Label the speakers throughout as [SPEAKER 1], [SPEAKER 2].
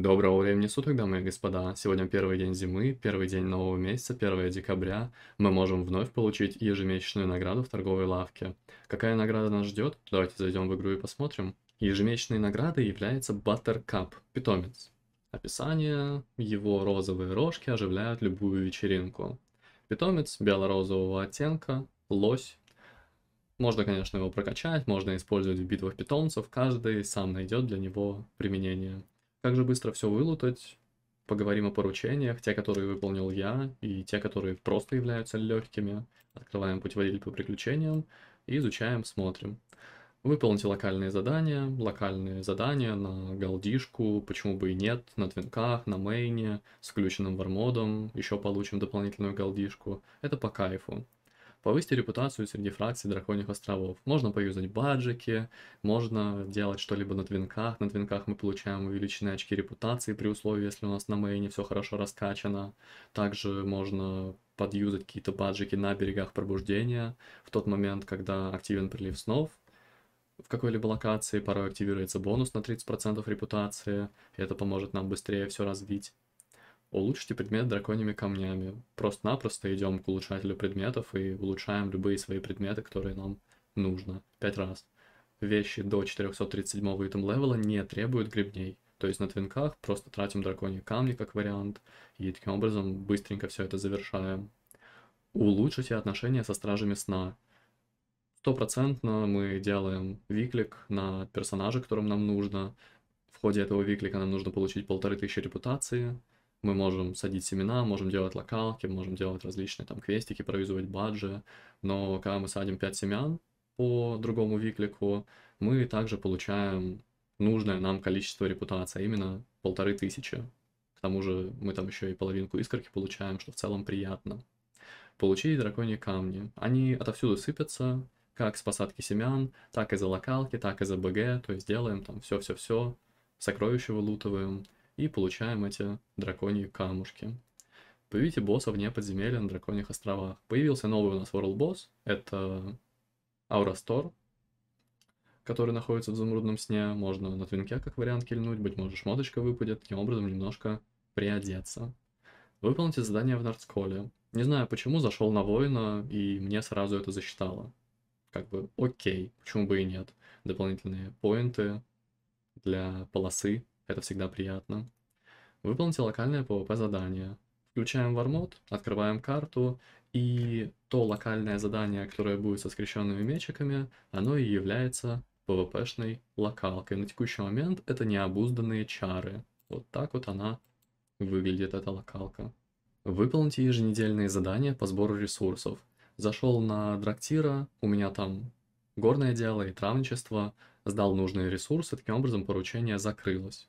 [SPEAKER 1] Доброго времени суток, дамы и господа. Сегодня первый день зимы, первый день нового месяца, 1 декабря. Мы можем вновь получить ежемесячную награду в торговой лавке. Какая награда нас ждет? Давайте зайдем в игру и посмотрим. Ежемесячной наградой является Buttercup, питомец. Описание. Его розовые рожки оживляют любую вечеринку. Питомец бело-розового оттенка, лось. Можно, конечно, его прокачать, можно использовать в битвах питомцев, каждый сам найдет для него применение. Как же быстро все вылутать? Поговорим о поручениях, те, которые выполнил я, и те, которые просто являются легкими. Открываем путеводитель по приключениям и изучаем, смотрим. Выполните локальные задания, локальные задания на голдишку, почему бы и нет, на твинках, на мейне, с включенным вармодом, еще получим дополнительную голдишку. Это по кайфу. Повысьте репутацию среди фракций Драконьих островов. Можно поюзать баджики, можно делать что-либо на твинках. На твинках мы получаем увеличенные очки репутации при условии, если у нас на мейне все хорошо раскачано. Также можно подюзать какие-то баджики на берегах пробуждения в тот момент, когда активен прилив снов в какой-либо локации, порой активируется бонус на 30% репутации, и это поможет нам быстрее все развить. Улучшите предмет драконьими камнями. Просто-напросто идем к улучшателю предметов и улучшаем любые свои предметы, которые нам нужно. Пять раз. Вещи до 437 итем левела не требуют грибней. То есть на твинках просто тратим драконьи камни как вариант, и таким образом быстренько все это завершаем. Улучшите отношения со стражами сна. Стопроцентно мы делаем виклик на персонажа, которым нам нужно. В ходе этого виклика нам нужно получить полторы тысячи репутации, мы можем садить семена, можем делать локалки, можем делать различные там квестики, провизывать баджи, но когда мы садим 5 семян по другому виклику, мы также получаем нужное нам количество репутации, а именно полторы тысячи. К тому же мы там еще и половинку искорки получаем, что в целом приятно. Получить драконьи камни. Они отовсюду сыпятся, как с посадки семян, так и за локалки, так и за БГ, то есть делаем там все-все-все, сокровища вылутываем, и получаем эти драконьи камушки. Появите босса вне подземелья на драконьих островах. Появился новый у нас World Boss, это Аурастор, который находится в изумрудном сне. Можно на твинке как вариант кильнуть, быть может шмоточка выпадет, таким образом немножко приодеться. Выполните задание в Нардсколе. Не знаю почему, зашел на воина, и мне сразу это засчитало. Как бы окей, почему бы и нет. Дополнительные поинты для полосы это всегда приятно. Выполните локальное PvP задание. Включаем вармод, открываем карту, и то локальное задание, которое будет со скрещенными мечиками, оно и является PvP-шной локалкой. На текущий момент это необузданные чары. Вот так вот она выглядит, эта локалка. Выполните еженедельные задания по сбору ресурсов. Зашел на Драктира, у меня там горное дело и травничество, сдал нужные ресурсы, таким образом поручение закрылось.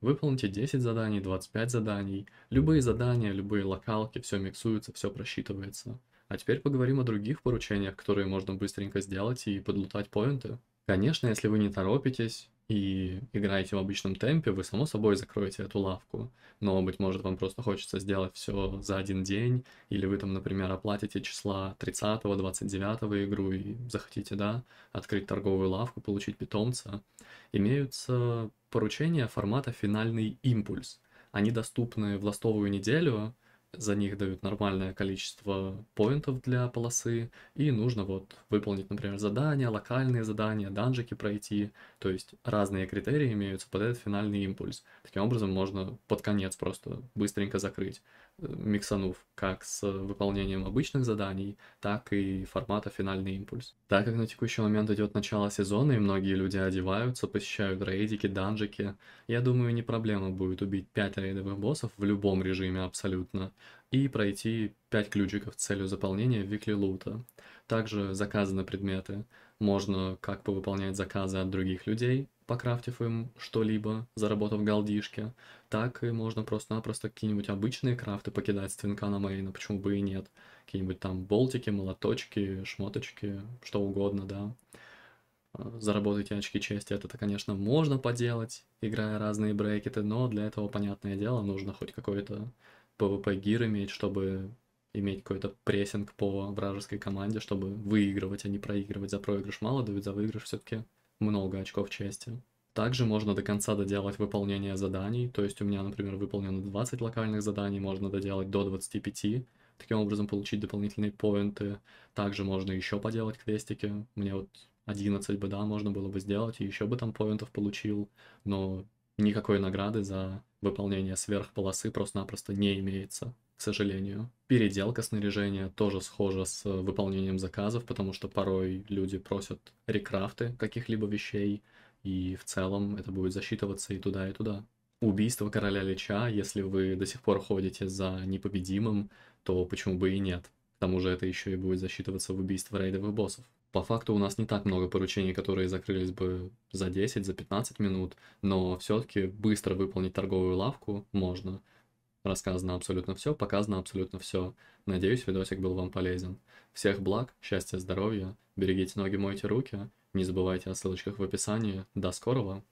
[SPEAKER 1] Выполните 10 заданий, 25 заданий. Любые задания, любые локалки, все миксуется, все просчитывается. А теперь поговорим о других поручениях, которые можно быстренько сделать и подлутать поинты. Конечно, если вы не торопитесь и играете в обычном темпе, вы само собой закроете эту лавку. Но, быть может, вам просто хочется сделать все за один день, или вы там, например, оплатите числа 30-29 игру и захотите, да, открыть торговую лавку, получить питомца. Имеются поручения формата «Финальный импульс». Они доступны в ластовую неделю, за них дают нормальное количество поинтов для полосы, и нужно вот выполнить, например, задания, локальные задания, данжики пройти, то есть разные критерии имеются под этот финальный импульс. Таким образом можно под конец просто быстренько закрыть миксанув как с выполнением обычных заданий, так и формата финальный импульс. Так как на текущий момент идет начало сезона и многие люди одеваются, посещают рейдики, данжики, я думаю не проблема будет убить 5 рейдовых боссов в любом режиме абсолютно и пройти 5 ключиков с целью заполнения викли лута. Также заказы на предметы. Можно как повыполнять заказы от других людей, покрафтив им что-либо, заработав галдишки, так и можно просто-напросто какие-нибудь обычные крафты покидать с твинка на мейна, почему бы и нет. Какие-нибудь там болтики, молоточки, шмоточки, что угодно, да. А, заработайте очки чести, это, конечно, можно поделать, играя разные брекеты, но для этого, понятное дело, нужно хоть какой-то PvP-гир иметь, чтобы иметь какой-то прессинг по вражеской команде, чтобы выигрывать, а не проигрывать. За проигрыш мало дают, за выигрыш все-таки много очков чести. Также можно до конца доделать выполнение заданий, то есть у меня, например, выполнено 20 локальных заданий, можно доделать до 25, таким образом получить дополнительные поинты. Также можно еще поделать квестики, мне вот 11 бы, да, можно было бы сделать, и еще бы там поинтов получил, но никакой награды за выполнение сверхполосы просто-напросто не имеется, к сожалению. Переделка снаряжения тоже схожа с выполнением заказов, потому что порой люди просят рекрафты каких-либо вещей, и в целом это будет засчитываться и туда, и туда. Убийство короля Лича, если вы до сих пор ходите за непобедимым, то почему бы и нет. К тому же это еще и будет засчитываться в убийство рейдовых боссов. По факту у нас не так много поручений, которые закрылись бы за 10, за 15 минут, но все-таки быстро выполнить торговую лавку можно. Рассказано абсолютно все, показано абсолютно все. Надеюсь, видосик был вам полезен. Всех благ, счастья, здоровья, берегите ноги, мойте руки, не забывайте о ссылочках в описании. До скорого!